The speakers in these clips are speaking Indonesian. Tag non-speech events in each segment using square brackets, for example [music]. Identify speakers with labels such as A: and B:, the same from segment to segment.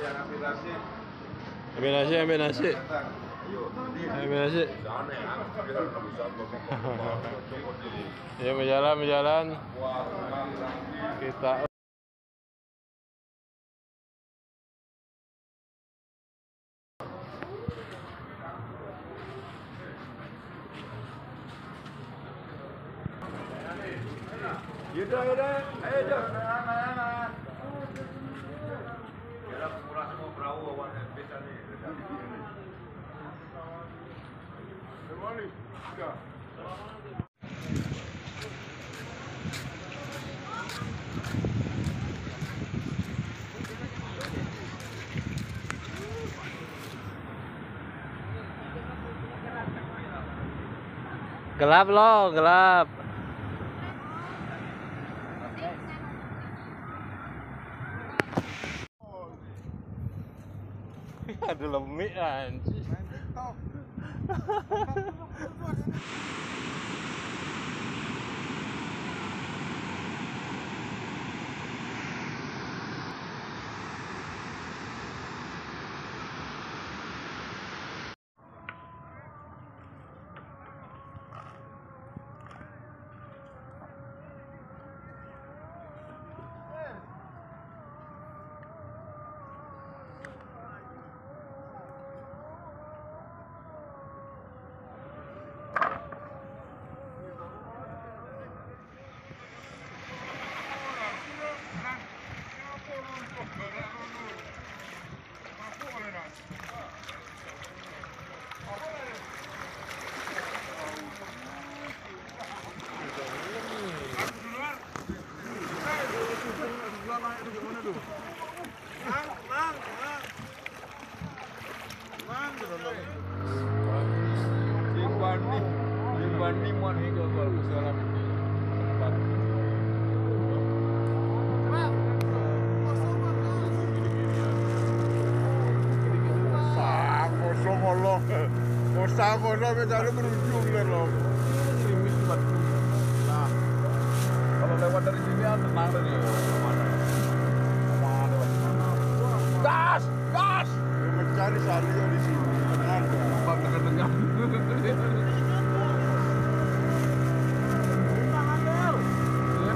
A: yang ambil nasi.
B: Ambil nasi, ambil nasi. [laughs]
A: Ya,
B: berjalan, berjalan. Kita
A: Yaudah, yaudah. Ayo.
B: Gelap loh, gelap. Aduh lemik anjir. dibanding dibanding wanita baru dalam tempat
C: kosong Allah kosong kosong kita ada berujung kan loh ini mesti
A: nah kalau lewat dari sini tenang aja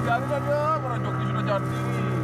A: Jangan lupa
C: bro, merojok di
A: sudah jadi.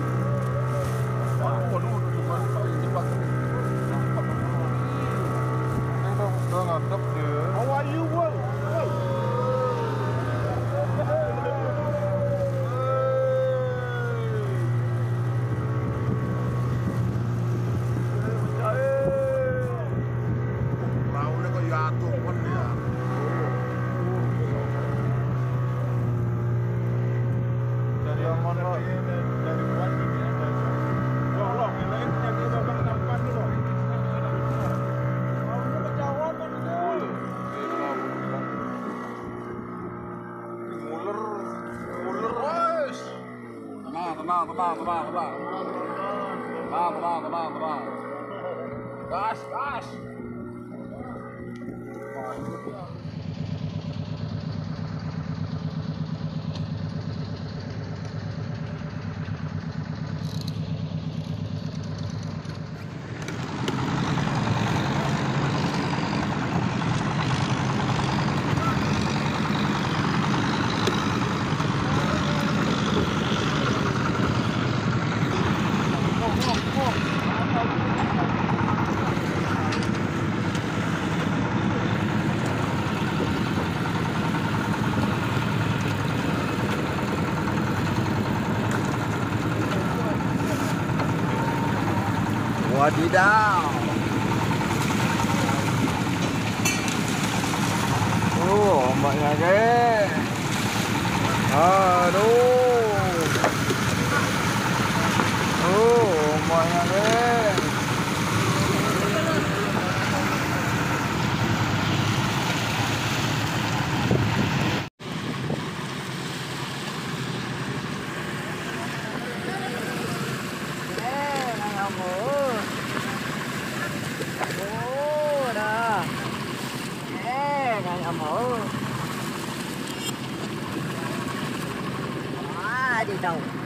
A: maanden, maanden, maanden, maanden, maanden. Maanden, maanden, maanden, maanden. Daar is, daar is.
B: Wadidaw. Oh, ombaknya gede. đi?